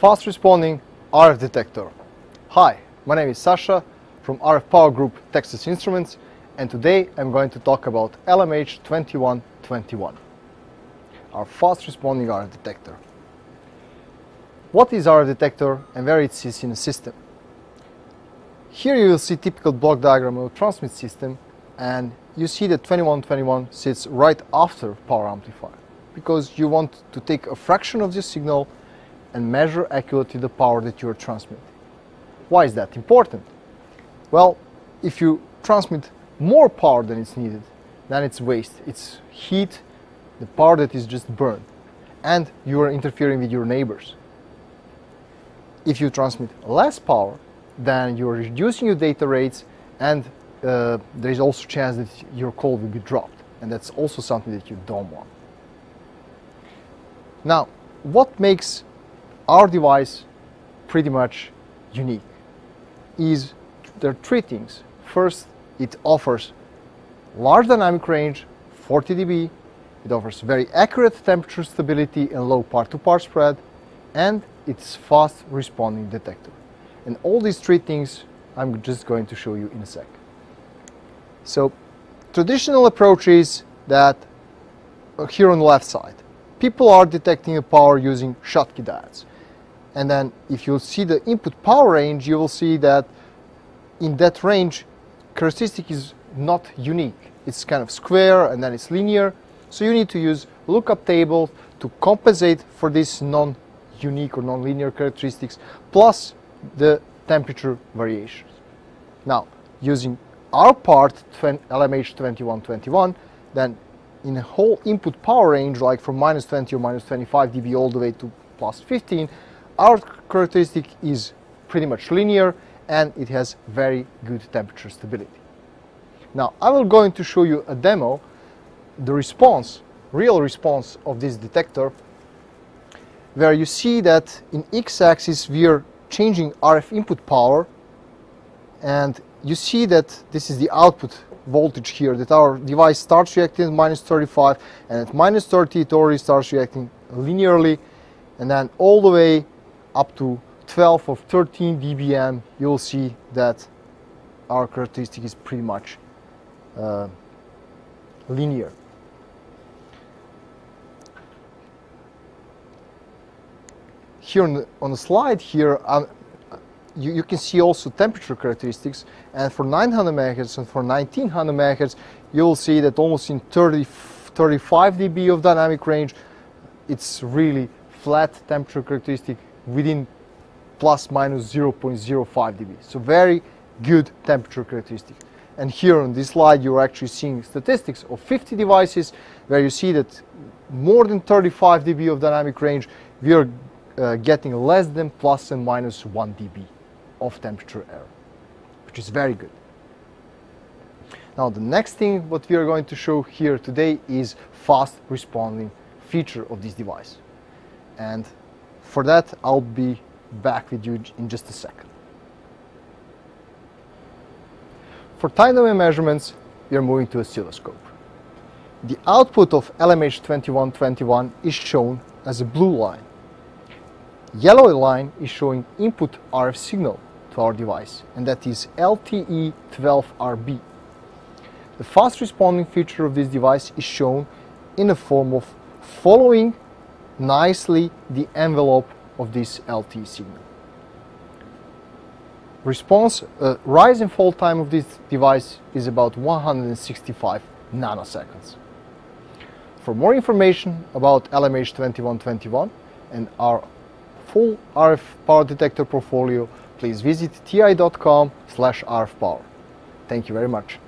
Fast responding RF detector. Hi, my name is Sasha from RF Power Group Texas Instruments and today I'm going to talk about LMH2121, our fast responding RF detector. What is RF detector and where it sits in the system? Here you will see typical block diagram of a transmit system and you see that 2121 sits right after power amplifier because you want to take a fraction of this signal and measure accurately the power that you are transmitting. Why is that important? Well, if you transmit more power than it's needed, then it's waste. It's heat, the power that is just burned, and you are interfering with your neighbors. If you transmit less power, then you're reducing your data rates and uh, there is also chance that your call will be dropped and that's also something that you don't want. Now, what makes our device pretty much unique is there are three things. First, it offers large dynamic range, 40 dB, it offers very accurate temperature stability and low part-to-part -part spread, and it's fast responding detector. And all these three things I'm just going to show you in a sec. So traditional approach is that uh, here on the left side, people are detecting the power using Schottky diodes. And then if you see the input power range, you will see that in that range, characteristic is not unique. It's kind of square and then it's linear. So you need to use lookup table to compensate for this non-unique or non-linear characteristics, plus the temperature variations. Now, using our part, LMH2121, then in a whole input power range, like from minus 20 or minus 25 dB all the way to plus 15, our characteristic is pretty much linear and it has very good temperature stability. Now, I will going to show you a demo, the response, real response of this detector, where you see that in x-axis we are changing RF input power and you see that this is the output voltage here that our device starts reacting at minus 35 and at minus 30 it already starts reacting linearly and then all the way up to 12 or 13 dBm you'll see that our characteristic is pretty much uh, linear. Here on the, on the slide here, um, you, you, can see also temperature characteristics and for 900 megahertz and for 1900 megahertz you will see that almost in 30, 35 dB of dynamic range it's really flat temperature characteristic within plus minus 0.05 dB so very good temperature characteristic and here on this slide you're actually seeing statistics of 50 devices where you see that more than 35 dB of dynamic range we are uh, getting less than plus and minus 1 dB of temperature error, which is very good. Now the next thing what we are going to show here today is fast responding feature of this device. And for that I'll be back with you in just a second. For time domain measurements, we are moving to a oscilloscope. The output of LMH2121 is shown as a blue line. Yellow line is showing input RF signal to our device, and that is LTE12RB. The fast responding feature of this device is shown in the form of following nicely the envelope of this LT signal. Response, uh, rise and fall time of this device is about 165 nanoseconds. For more information about LMH2121 and our full RF power detector portfolio, please visit ti.com slash rfpower. Thank you very much.